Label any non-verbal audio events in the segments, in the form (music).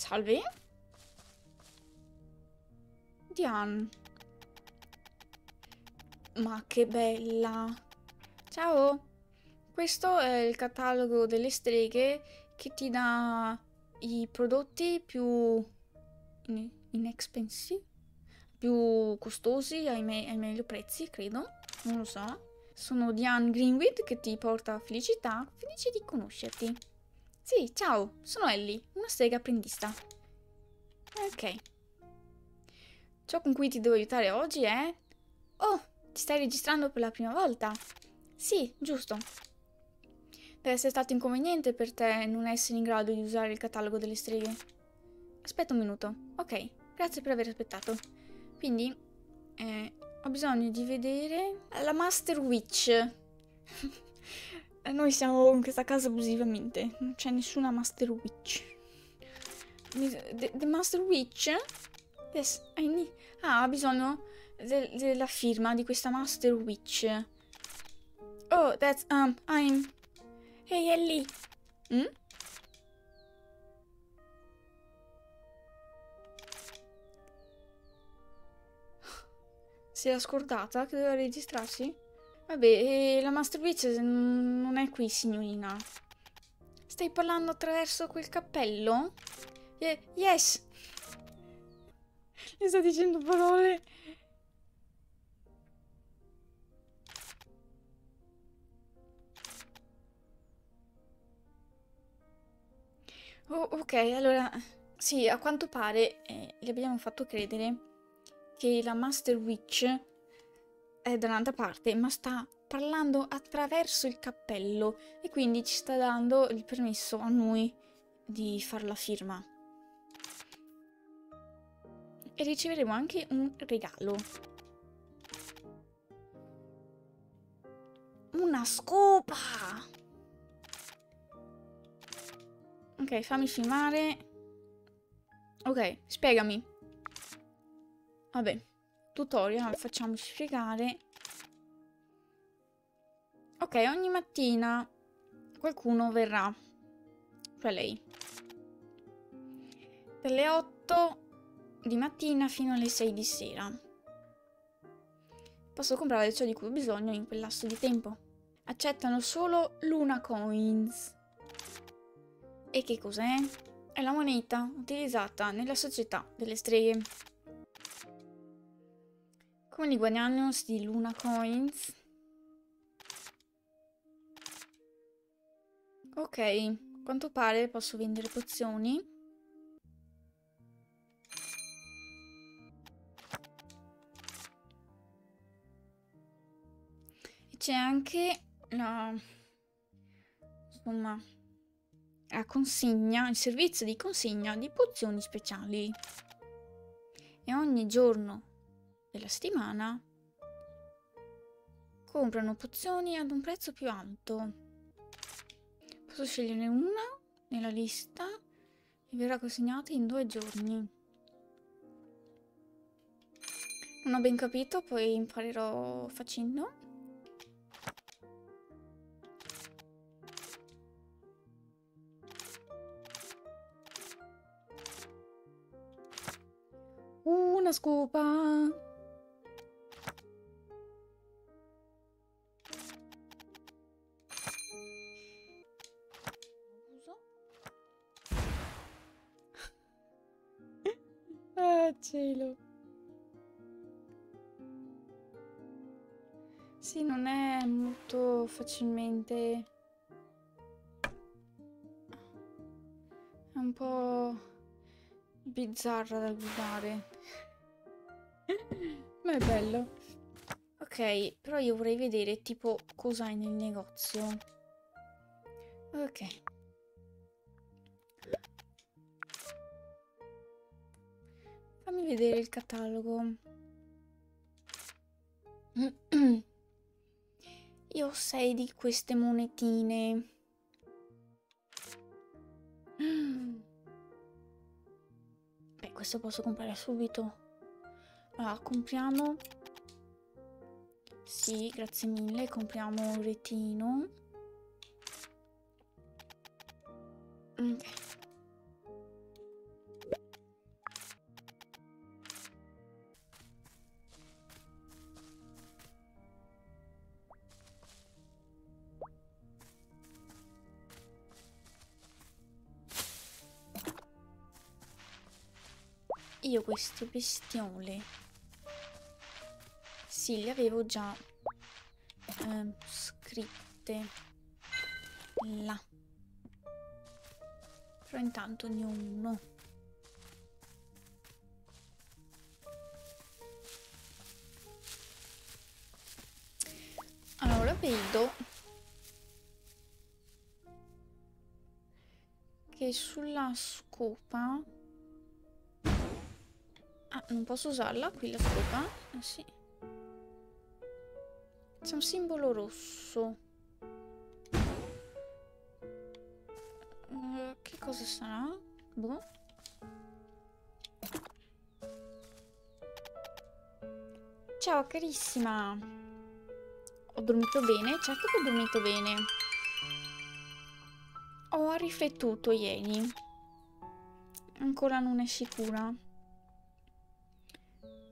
Salve. Diane. Ma che bella. Ciao. Questo è il catalogo delle streghe che ti dà i prodotti più in- inexpensive, più costosi ai, me- ai meglio prezzi, credo. Non lo so. Sono Diane Greenwood che ti porta felicità. Felice di conoscerti. Sì, ciao, sono Ellie, una strega apprendista. Ok. Ciò con cui ti devo aiutare oggi è... Oh, ti stai registrando per la prima volta? Sì, giusto. Deve essere stato inconveniente per te non essere in grado di usare il catalogo delle streghe. Aspetta un minuto. Ok, grazie per aver aspettato. Quindi, eh, ho bisogno di vedere la Master Witch. (laughs) Noi siamo in questa casa abusivamente. Non c'è nessuna Master Witch. The, the Master Witch? Yes. Ah, ha bisogno de- della firma di questa Master Witch. Oh, that's... Um, I'm... Hey, Ellie. Mm? Si era scordata che doveva registrarsi? Vabbè, e la Master Witch non è qui, signorina. Stai parlando attraverso quel cappello? Ye- yes! Mi sta dicendo parole. Oh, ok, allora... Sì, a quanto pare eh, gli abbiamo fatto credere che la Master Witch è dall'altra parte, ma sta parlando attraverso il cappello e quindi ci sta dando il permesso a noi di fare la firma. E riceveremo anche un regalo. Una scopa! Ok, fammi filmare. Ok, spiegami. Vabbè, tutorial, facciamoci spiegare. Ok, ogni mattina qualcuno verrà. Cioè lei. Dalle 8 di mattina fino alle 6 di sera. Posso comprare ciò di cui ho bisogno in quel lasso di tempo. Accettano solo Luna Coins. E che cos'è? È la moneta utilizzata nella società delle streghe. Come li guadagno sti Luna Coins? Ok, quanto pare posso vendere pozioni. E c'è anche la... insomma la consegna, il servizio di consegna di pozioni speciali. E ogni giorno della settimana comprano pozioni ad un prezzo più alto. Posso sceglierne una nella lista e verrà consegnata in due giorni. Non ho ben capito, poi imparerò facendo. Una scopa. Cielo. Sì, non è molto facilmente... È un po' bizzarra da guidare. (laughs) Ma è bello. Ok, però io vorrei vedere tipo cosa hai nel negozio. Ok. Vedere il catalogo. (clears throat) Io ho sei di queste monetine. (clears throat) Beh, questo posso comprare subito. Allora, compriamo... Sì, grazie mille. Compriamo un retino. Ok. Io queste bestiole. Sì, le avevo già eh, scritte là. Però intanto ne ho uno. Allora vedo che sulla scopa non posso usarla qui la scopa? Eh sì. C'è un simbolo rosso. Uh, che cosa sarà? Boh. Ciao carissima. Ho dormito bene? Certo che ho dormito bene. Ho riflettuto ieri. Ancora non è sicura.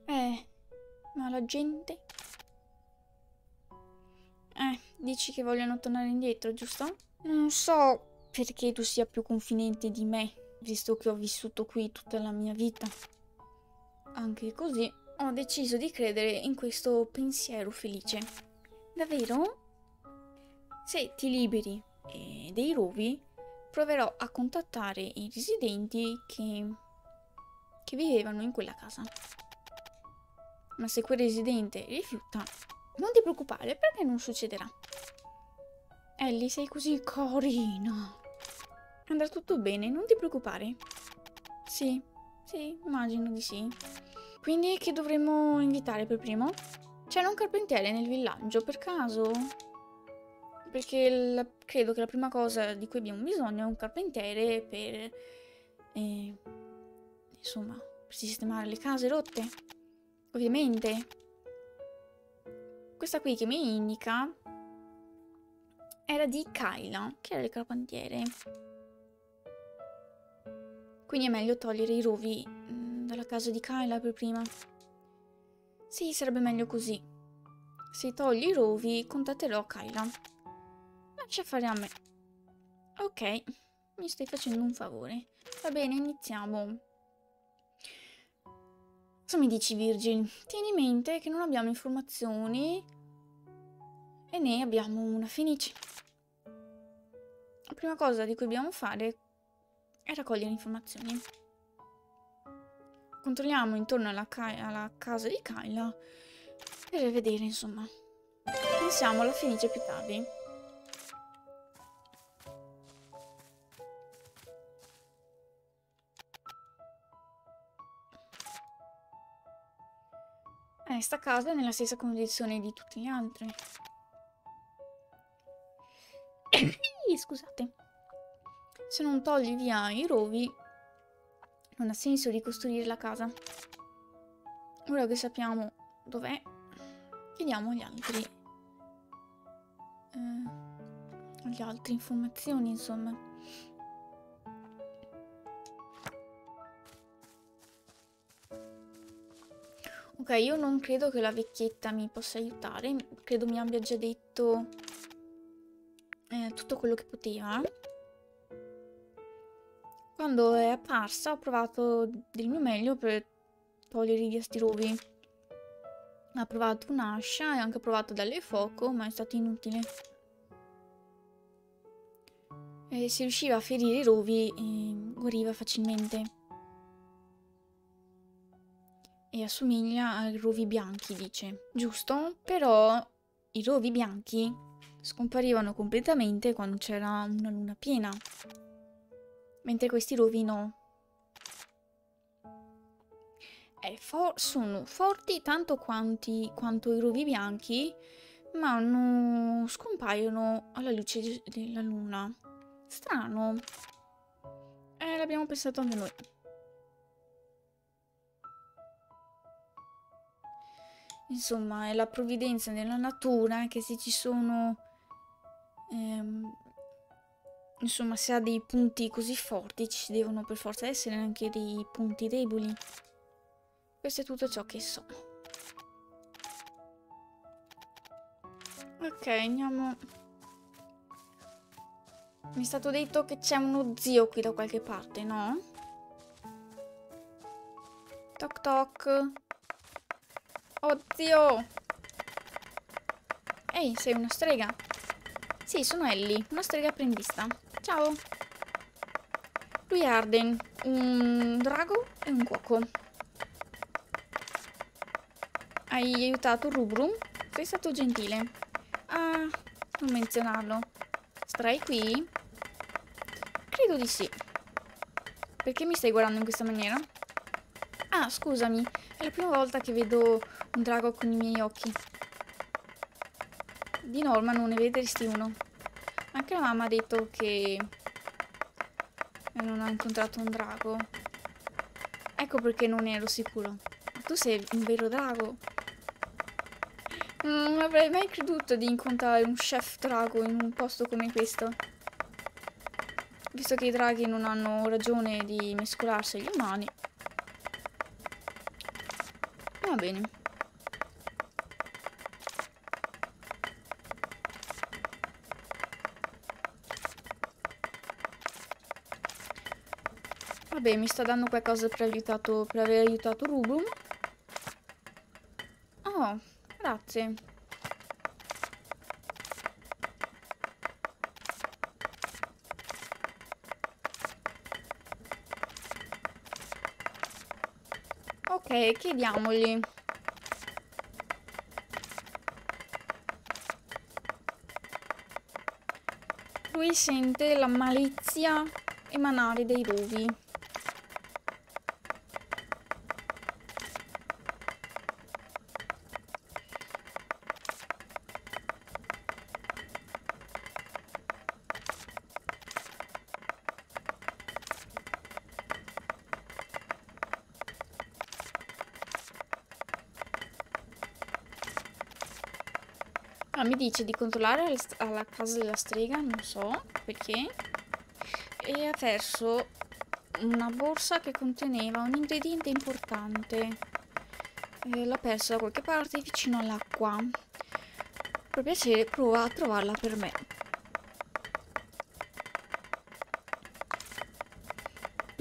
Eh, ma la gente... Eh, dici che vogliono tornare indietro, giusto? Non so perché tu sia più confidente di me, visto che ho vissuto qui tutta la mia vita. Anche così ho deciso di credere in questo pensiero felice. Davvero? Se ti liberi eh, dei rovi, proverò a contattare i residenti che, che vivevano in quella casa. Ma se quel residente rifiuta, non ti preoccupare perché non succederà. Ellie, sei così carina. Andrà tutto bene, non ti preoccupare. Sì, sì, immagino di sì. Quindi chi dovremmo invitare per primo? C'era un carpentiere nel villaggio, per caso? Perché la, credo che la prima cosa di cui abbiamo bisogno è un carpentiere per... Eh, insomma, per sistemare le case rotte. Ovviamente. Questa qui che mi indica era di Kyla, che era il carpentiere. Quindi è meglio togliere i rovi mm, dalla casa di Kyla per prima. Sì, sarebbe meglio così. Se togli i rovi, contatterò Kyla. Lascia fare a me. Ok, mi stai facendo un favore. Va bene, iniziamo. Cosa mi dici Virgin? Tieni in mente che non abbiamo informazioni e ne abbiamo una fenice. La prima cosa di cui dobbiamo fare è raccogliere informazioni. Controlliamo intorno alla, alla casa di Kyla per vedere, insomma. Pensiamo alla fenice più tardi. Sta casa è nella stessa condizione di tutti gli altri. Scusate. Se non togli via i rovi, non ha senso ricostruire la casa. Ora che sappiamo dov'è, chiediamo agli altri. Eh, agli altri informazioni, insomma. Ok, io non credo che la vecchietta mi possa aiutare. Credo mi abbia già detto eh, tutto quello che poteva. Quando è apparsa ho provato del mio meglio per togliere gli astirovi. Ha provato un'ascia e anche provato a fuoco, ma è stato inutile. E se riusciva a ferire i rovi, eh, guariva facilmente e assomiglia ai rovi bianchi, dice. Giusto? Però i rovi bianchi scomparivano completamente quando c'era una luna piena, mentre questi rovi no. For sono forti tanto quanti, quanto i rovi bianchi, ma non scompaiono alla luce della luna. Strano. Eh, l'abbiamo pensato anche noi. Insomma, è la provvidenza della natura che se ci sono... Ehm, insomma, se ha dei punti così forti, ci devono per forza essere anche dei punti deboli. Questo è tutto ciò che so. Ok, andiamo... Mi è stato detto che c'è uno zio qui da qualche parte, no? Toc toc. Oddio. Ehi, sei una strega? Sì, sono Ellie, una strega apprendista. Ciao. Lui è Arden, un drago e un cuoco. Hai aiutato Rubrum? Sei stato gentile. Ah, non menzionarlo. Starai qui? Credo di sì. Perché mi stai guardando in questa maniera? Ah, scusami, è la prima volta che vedo un drago con i miei occhi. Di norma non ne vedresti uno. Anche la mamma ha detto che non ha incontrato un drago. Ecco perché non ero sicuro. Tu sei un vero drago. Non avrei mai creduto di incontrare un chef drago in un posto come questo. Visto che i draghi non hanno ragione di mescolarsi agli umani. Va bene. Vabbè, mi sta dando qualcosa per, aiutato, per aver aiutato Rubum. Oh, grazie. Ok, chiediamogli. Lui sente la malizia emanare dai rovi. Ah, mi dice di controllare alla casa della strega, non so perché. E ha perso una borsa che conteneva un ingrediente importante. L'ha persa da qualche parte vicino all'acqua. Per piacere prova a trovarla per me.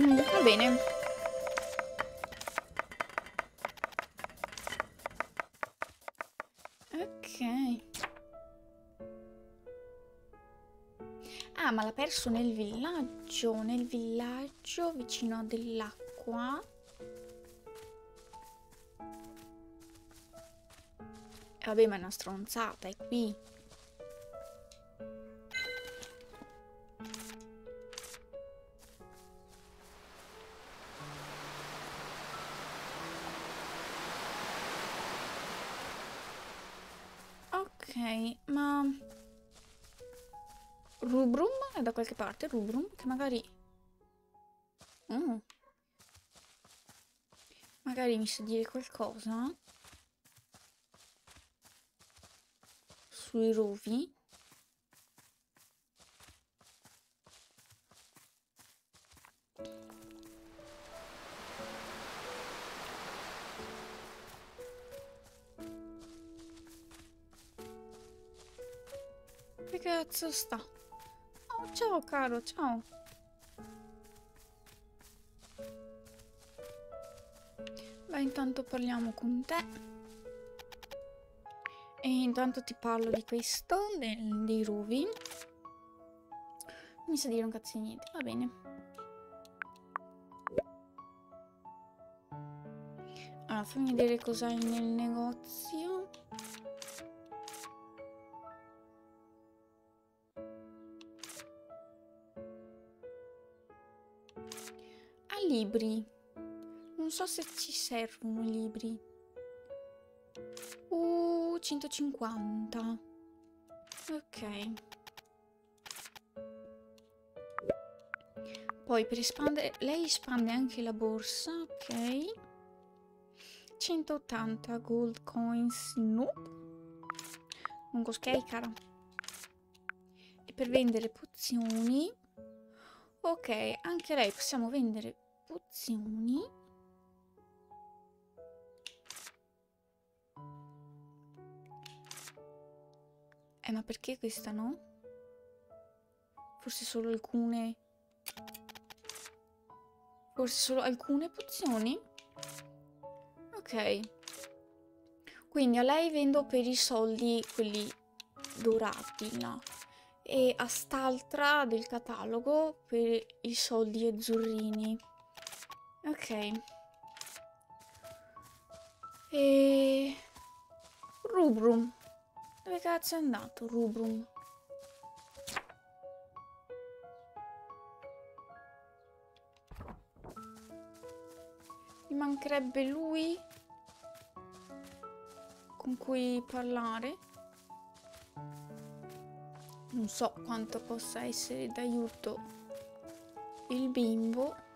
Mm, va bene. Perso nel villaggio, nel villaggio vicino dell'acqua. E vabbè, ma è una stronzata, è qui. Ok, ma... Rubrum è da qualche parte, Rubrum, che magari... Mm. Magari mi sa dire qualcosa sui rovi. Che cazzo sta? Ciao caro, ciao. Beh, intanto parliamo con te. E intanto ti parlo di questo, del, dei. Non mi sa dire un cazzo di niente, va bene. Allora, fammi vedere cos'hai nel negozio. Libri. Non so se ci servono i libri. Uh, 150. Ok. Poi per espandere... Lei espande anche la borsa, ok. 180 gold coins, no. Un ok, cara. E per vendere pozioni... Ok, anche lei possiamo vendere pozioni. Eh, ma perché questa no? Forse solo alcune... Forse solo alcune pozioni? Ok. Quindi a lei vendo per i soldi quelli dorati, no? E a st'altra del catalogo per i soldi azzurrini. Ok. E... Rubrum. Dove cazzo è andato Rubrum? Mi mancherebbe lui con cui parlare. Non so quanto possa essere d'aiuto il bimbo.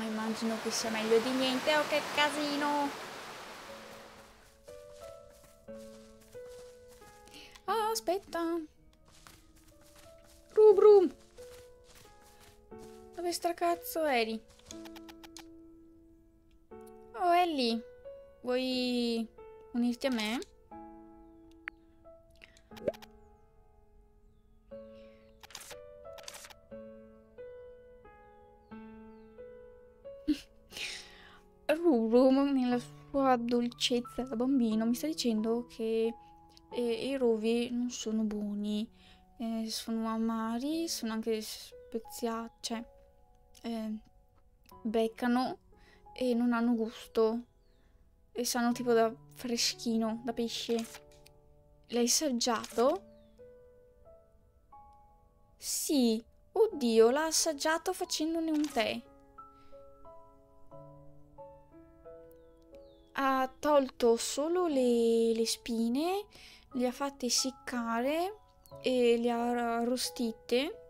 Ma immagino che sia meglio di niente. Oh che casino! Ah, aspetta. Rubrum! Dove stracazzo eri? Oh, Ellie, vuoi unirti a me? Ruru, nella sua dolcezza da bambino, mi sta dicendo che eh, i rovi non sono buoni, eh, sono amari, sono anche speziati, cioè eh, beccano e non hanno gusto e sanno tipo da freschino, da pesce. L'hai assaggiato? Sì, oddio, l'ha assaggiato facendone un tè. Ha tolto solo le, le spine, le ha fatte essiccare e le ha arrostite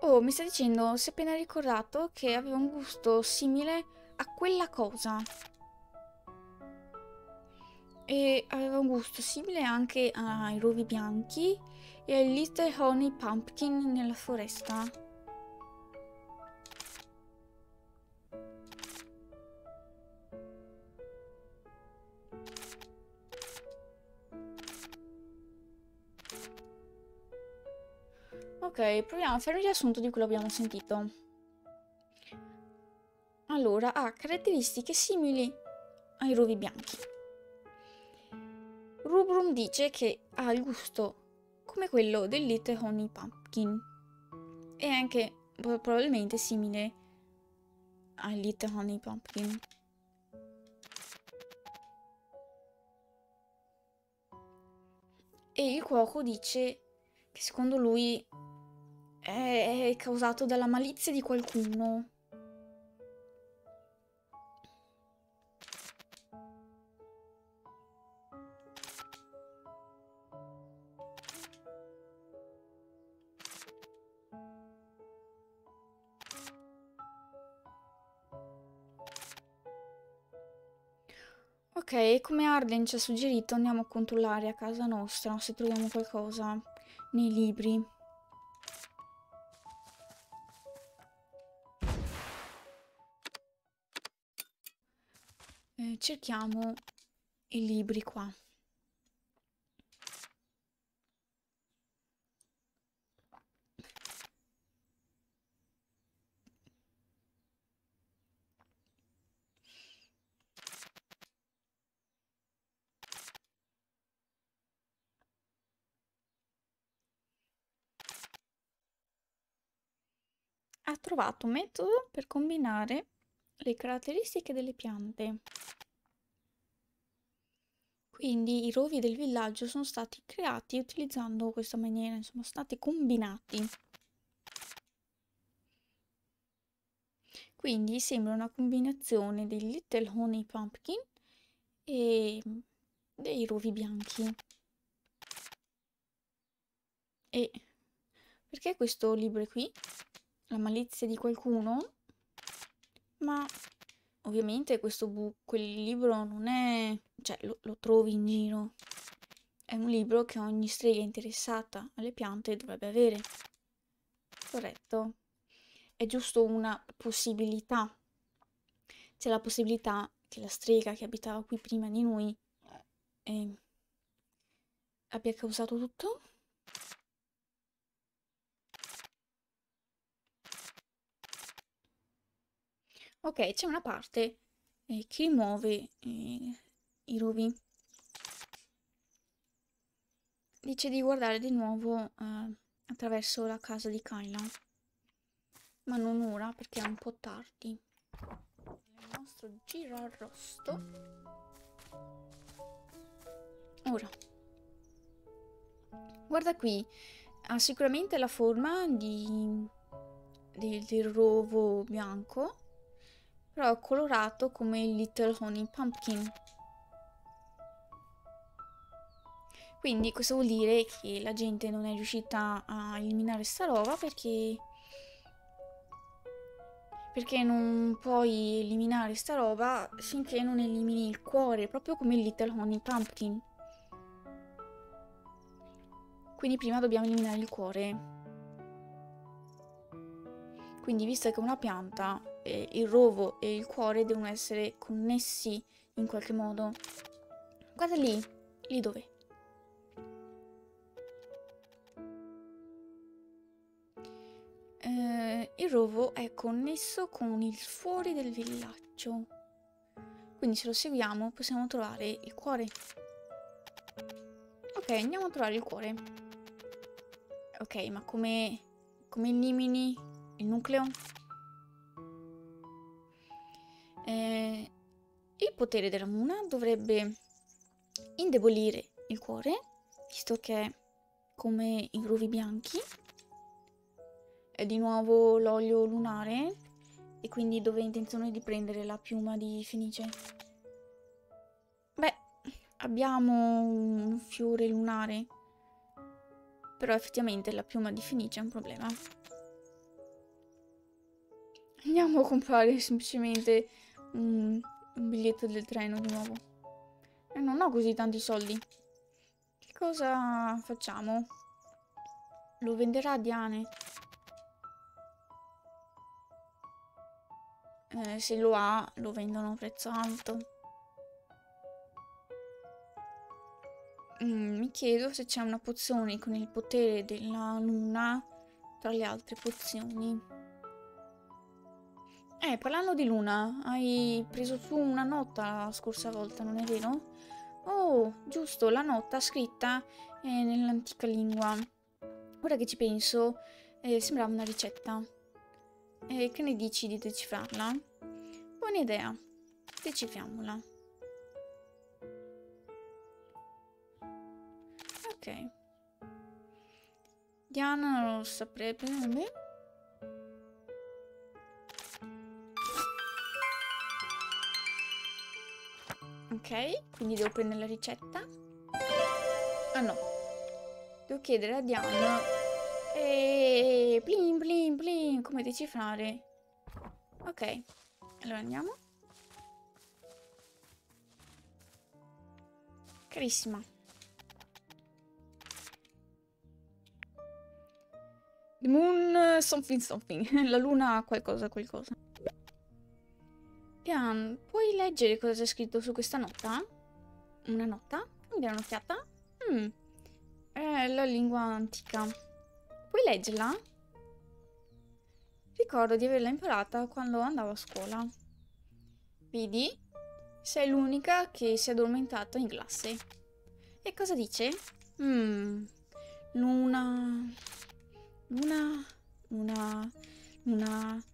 Oh, mi sta dicendo, si è appena ricordato che aveva un gusto simile a quella cosa. E aveva un gusto simile anche ai rovi bianchi e ai Little Honey Pumpkin nella foresta. Ok, proviamo a fare un riassunto di quello che abbiamo sentito. Allora, ha caratteristiche simili ai rovi bianchi. Rubrum dice che ha il gusto come quello del Little Honey Pumpkin. E anche probabilmente simile al Little Honey Pumpkin. E il cuoco dice che secondo lui è causato dalla malizia di qualcuno. Ok, come Arden ci ha suggerito, andiamo a controllare a casa nostra se troviamo qualcosa nei libri. Eh, cerchiamo i libri qua. Ha trovato un metodo per combinare le caratteristiche delle piante. Quindi i rovi del villaggio sono stati creati utilizzando questa maniera, sono stati combinati. Quindi sembra una combinazione dei Little Honey Pumpkin e dei rovi bianchi. E perché questo libro è qui? La malizia di qualcuno? Ma ovviamente questo quel libro non è... cioè lo, lo trovi in giro. È un libro che ogni strega interessata alle piante dovrebbe avere. Corretto. È giusto una possibilità c'è la possibilità che la strega che abitava qui prima di noi eh, abbia causato tutto? Ok, c'è una parte eh, che muove eh, i rovi. Dice di guardare di nuovo eh, attraverso la casa di Kyla. Ma non ora perché è un po' tardi. Il nostro girarrosto. Ora. Guarda qui. Ha sicuramente la forma di, di del rovo bianco però colorato come il Little Honey Pumpkin. Quindi questo vuol dire che la gente non è riuscita a eliminare sta roba perché perché non puoi eliminare sta roba finché non elimini il cuore, proprio come il Little Honey Pumpkin. Quindi prima dobbiamo eliminare il cuore. Quindi visto che è una pianta, eh, il rovo e il cuore devono essere connessi in qualche modo. Guarda lì, lì dove? Eh, il rovo è connesso con il fuori del villaggio. Quindi se lo seguiamo possiamo trovare il cuore. Ok, andiamo a trovare il cuore. Ok, ma come, come elimini il nucleo? Eh, il potere della Muna dovrebbe indebolire il cuore, visto che come i grovi bianchi. È di nuovo l'olio lunare e quindi dove intenzione di prendere la piuma di Fenice. Beh, abbiamo un fiore lunare, però effettivamente la piuma di Fenice è un problema. Andiamo a comprare semplicemente un, un biglietto del treno di nuovo. E non ho così tanti soldi. Che cosa facciamo? Lo venderà Diane. Eh, se lo ha, lo vendono a prezzo alto. Mm, mi chiedo se c'è una pozione con il potere della luna tra le altre pozioni. Eh, parlando di luna, hai preso su una nota la scorsa volta, non è vero? Oh, giusto, la nota scritta eh, nell'antica lingua. Ora che ci penso, eh, sembrava una ricetta. Eh, che ne dici di decifrarla? Buona idea, decifriamola. Ok. Diana lo saprebbe. Ok, quindi devo prendere la ricetta. Ah no. Devo chiedere a Diana. E blin blin blin, come decifrare. Ok, allora andiamo. Carissima. The moon something something. (laughs) La luna qualcosa qualcosa. Pian, puoi leggere cosa c'è scritto su questa nota? Una nota? Dai un'occhiata? Mm. È la lingua antica. Puoi leggerla? Ricordo di averla imparata quando andavo a scuola. Vedi? Sei l'unica che si è addormentata in classe. E cosa dice? Mmm. Luna. Luna. Luna. Luna.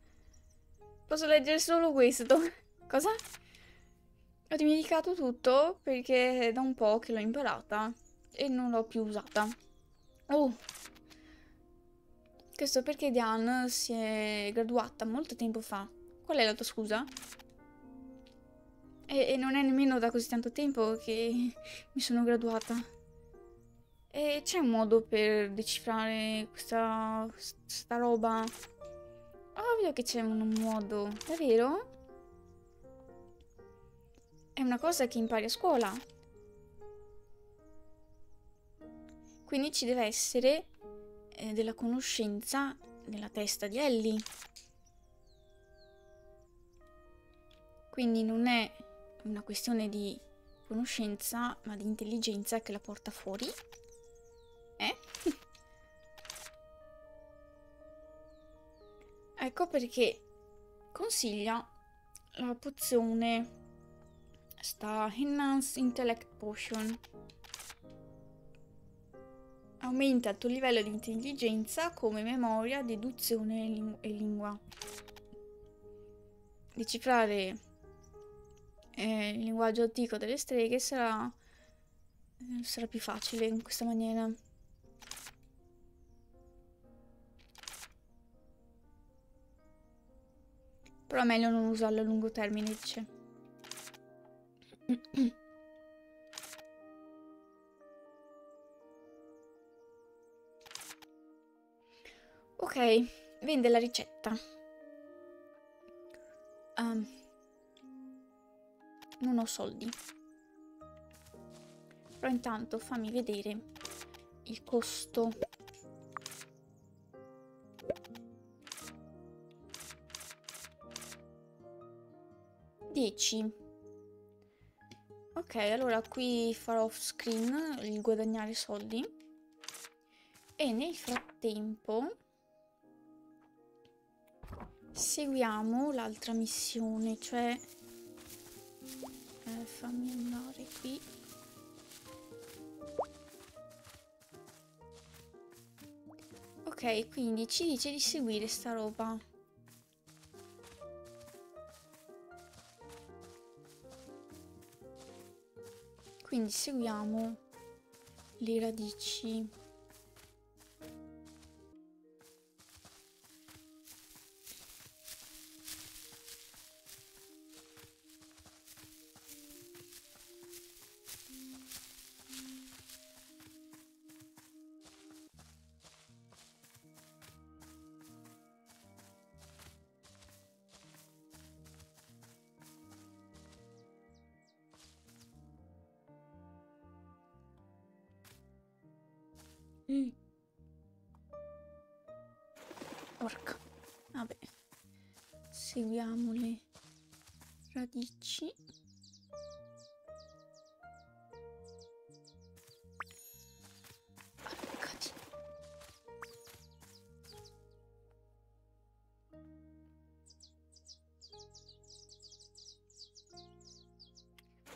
Posso leggere solo questo. Cosa? Ho dimenticato tutto perché è da un po' che l'ho imparata e non l'ho più usata. Oh! Questo perché Diane si è graduata molto tempo fa. Qual è la tua scusa? E, e non è nemmeno da così tanto tempo che mi sono graduata. E c'è un modo per decifrare questa, questa roba? Ovvio che c'è un modo, davvero? È una cosa che impari a scuola. Quindi ci deve essere eh, della conoscenza nella testa di Ellie. Quindi non è una questione di conoscenza, ma di intelligenza che la porta fuori. Eh? (laughs) ecco perché consiglia la pozione sta Enhanced Intellect Potion. Aumenta il tuo livello di intelligenza come memoria, deduzione e, ling e lingua. Decifrare eh, il linguaggio antico delle streghe sarà, eh, sarà più facile in questa maniera. Però è meglio non usarlo a lungo termine, dice. (clears throat) ok, vende la ricetta. Um, non ho soldi. Però intanto fammi vedere il costo. Dieci. Ok, allora qui farò off screen il guadagnare soldi. E nel frattempo seguiamo l'altra missione, cioè eh, fammi andare qui ok quindi ci dice di seguire sta roba quindi seguiamo le radici Mm. Porca. Vabbè. Seguiamo le radici.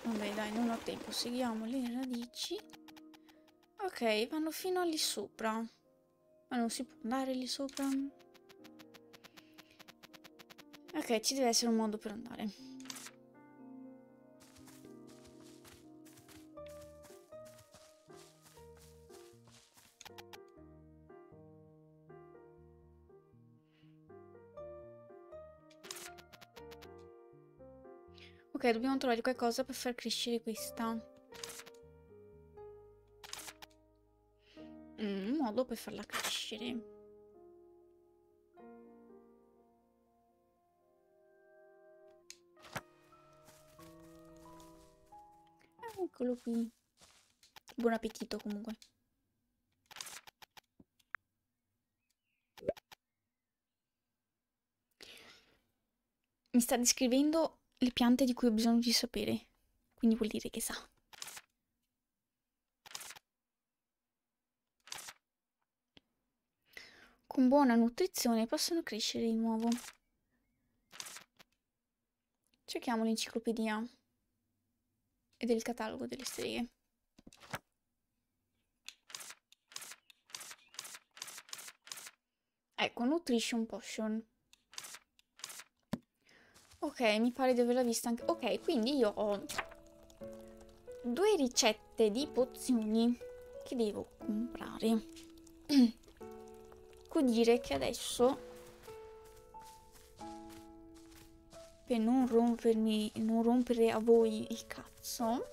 Vabbè dai, non ho tempo, seguiamo le radici. Ok, vanno fino a lì sopra. Ma non si può andare lì sopra? Ok, ci deve essere un modo per andare. Ok, dobbiamo trovare qualcosa per far crescere questa. Modo per farla crescere. Eccolo qui. Buon appetito comunque. Mi sta descrivendo le piante di cui ho bisogno di sapere, quindi vuol dire che sa. Con buona nutrizione possono crescere di nuovo. Cerchiamo l'enciclopedia e del catalogo delle streghe. Ecco, Nutrition Potion. Ok, mi pare di averla vista anche... Ok, quindi io ho due ricette di pozioni che devo comprare. (clears throat) Ecco dire che adesso per non rompermi non rompere a voi il cazzo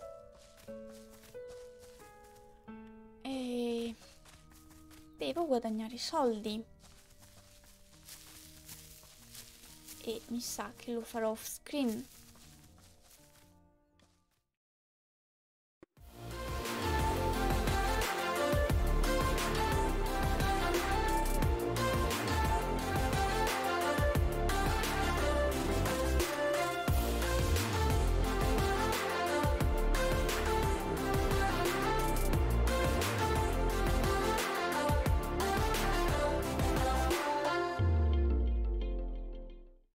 e devo guadagnare soldi. E mi sa che lo farò off screen